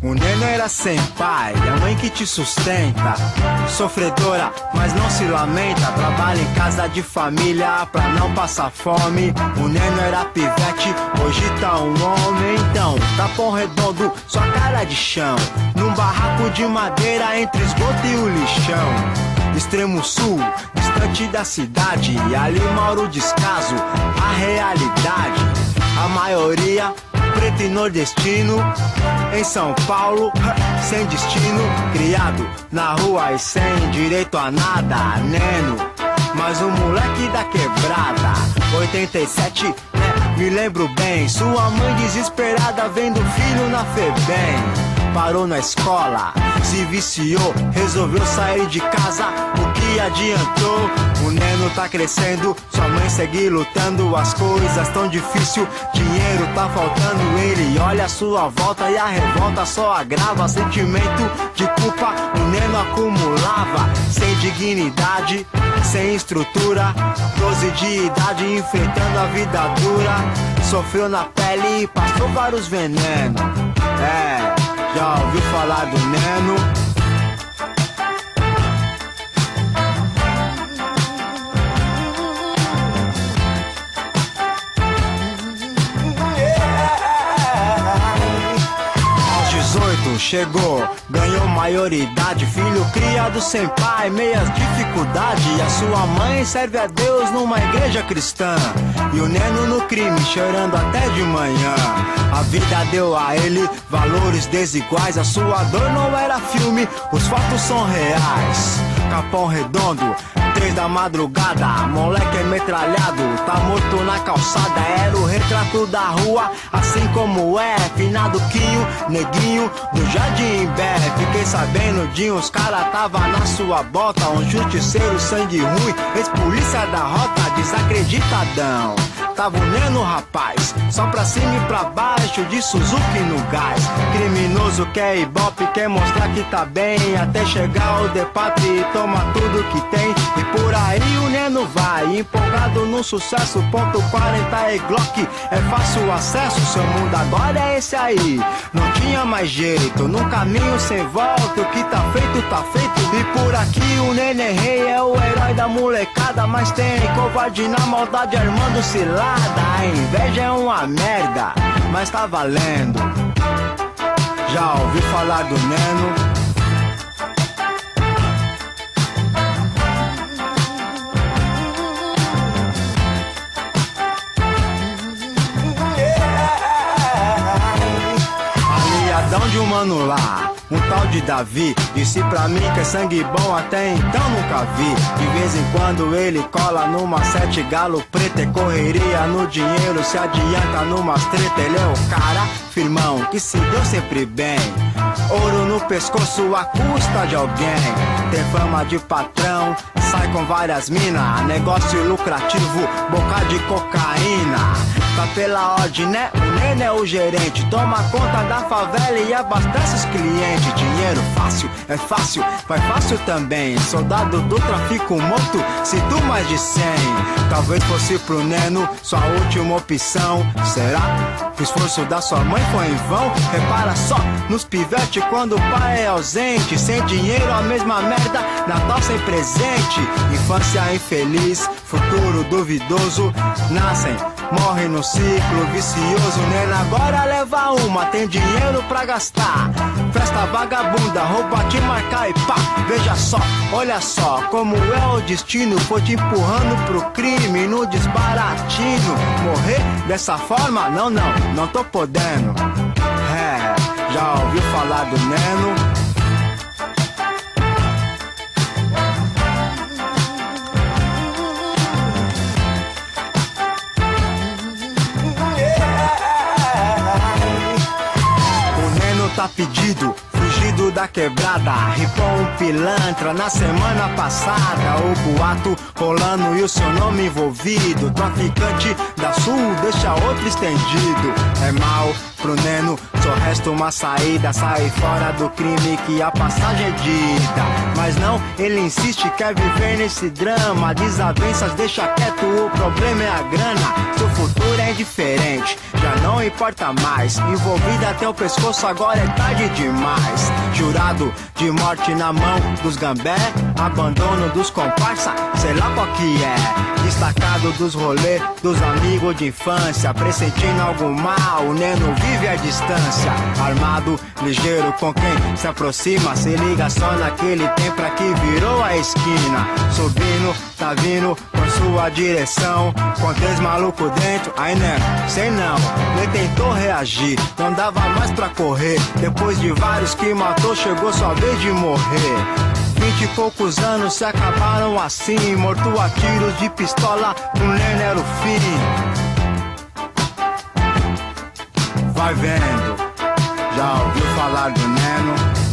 O Neno era sem pai, a mãe que te sustenta. Sofredora, mas não se lamenta. Trabalha em casa de família pra não passar fome. O Neno era pivete, hoje tá um homem. Então, tapão redondo, sua cara de chão. Num barraco de madeira entre esgoto e o lixão. Extremo sul, distante da cidade. E ali mora o descaso, a realidade. A maioria preto e nordestino. Em São Paulo, sem destino. Criado na rua e sem direito a nada. Neno, mas o moleque da quebrada. 87, né? Me lembro bem. Sua mãe desesperada vendo filho na Febem parou na escola, se viciou, resolveu sair de casa. O que adiantou? O Neno tá crescendo, sua mãe segue lutando. As coisas tão difícil, dinheiro tá faltando. Ele olha a sua volta e a revolta só agrava. Sentimento de culpa, o Neno acumulava. Sem dignidade, sem estrutura. 12 de idade, enfrentando a vida dura. Sofreu na pele e passou vários venenos. É. Já ouviu falar do Neno? 18 chegou, ganhou maioridade, filho criado sem pai, meias dificuldade. A sua mãe serve a Deus numa igreja cristã. E o Neno no crime, chorando até de manhã. A vida deu a ele valores desiguais. A sua dor não era filme, os fatos são reais. Capão redondo, três da madrugada, moleque é metralhado, tá morto na calçada. Era o retrato da rua, assim como é. Finado Quinho, neguinho do Jardim Bé. Fiquei sabendo de uns cara tava na sua bota. Um justiceiro, sangue ruim, ex-polícia da rota, desacreditadão. Tava o Neno, rapaz, só pra cima e pra baixo, de Suzuki no gás. Criminoso quer ibope, quer mostrar que tá bem, até chegar o depatre e toma tudo que tem. E por aí o empolgado no sucesso. Ponto 40 e Glock, é fácil acesso. Seu mundo agora é esse aí. Não tinha mais jeito, num caminho sem volta. O que tá feito, tá feito. E por aqui o Nenê Rei é o herói da molecada. Mas tem covarde na maldade armando cilada. A inveja é uma merda, mas tá valendo. Já ouviu falar do Neno? De um mano lá, um tal de Davi. Disse pra mim que é sangue bom, até então nunca vi. De vez em quando ele cola numa sete galo preto. É correria no dinheiro, se adianta numas treta. Ele é o cara, firmão, que se deu sempre bem. Ouro no pescoço à custa de alguém. Tem fama de patrão, sai com várias minas. Negócio lucrativo, boca de cocaína. Tá pela ordem, né? O Nene é o gerente. Toma conta da favela e abastece os clientes. Dinheiro fácil, é fácil, vai fácil também. Soldado do tráfico morto, se tu mais de 100. Talvez fosse pro Neno sua última opção. Será? O esforço da sua mãe foi em vão? Repara só nos quando o pai é ausente. Sem dinheiro, a mesma merda. Natal sem presente. Infância infeliz, futuro duvidoso. Nascem morre no ciclo vicioso. Nena agora leva uma, tem dinheiro pra gastar. Festa vagabunda, roupa te marcar e pá. Veja só, olha só como é o destino. Foi te empurrando pro crime no desbaratino. Morrer dessa forma? Não, não, não tô podendo. Já ouviu falar do Neno? tá pedido. Da quebrada, ripou um pilantra na semana passada. O boato rolando e o seu nome envolvido. Traficante da sul deixa outro estendido. É mal pro Neno, só resta uma saída. Sai fora do crime que a passagem é dita. Mas não, ele insiste, quer viver nesse drama. Desavenças, deixa quieto, o problema é a grana. Seu futuro é diferente, não importa mais. Envolvida até o pescoço, agora é tarde demais. Jurado de morte na mão dos gambé. Abandono dos comparsa, sei lá qual que é. Destacado dos rolês dos amigos de infância. Pressentindo algo mal, o Neno vive a distância. Armado, ligeiro com quem se aproxima. Se liga só naquele tempo aqui virou a esquina. Subindo, tá vindo por sua direção. Com três malucos dentro, aí Neno, sei não. Ele tentou reagir, não dava mais pra correr. Depois de vários que matou, chegou sua vez de morrer. Vinte e poucos anos se acabaram assim, morto a tiros de pistola, o era o fim. Vai vendo, já ouviu falar do Neno?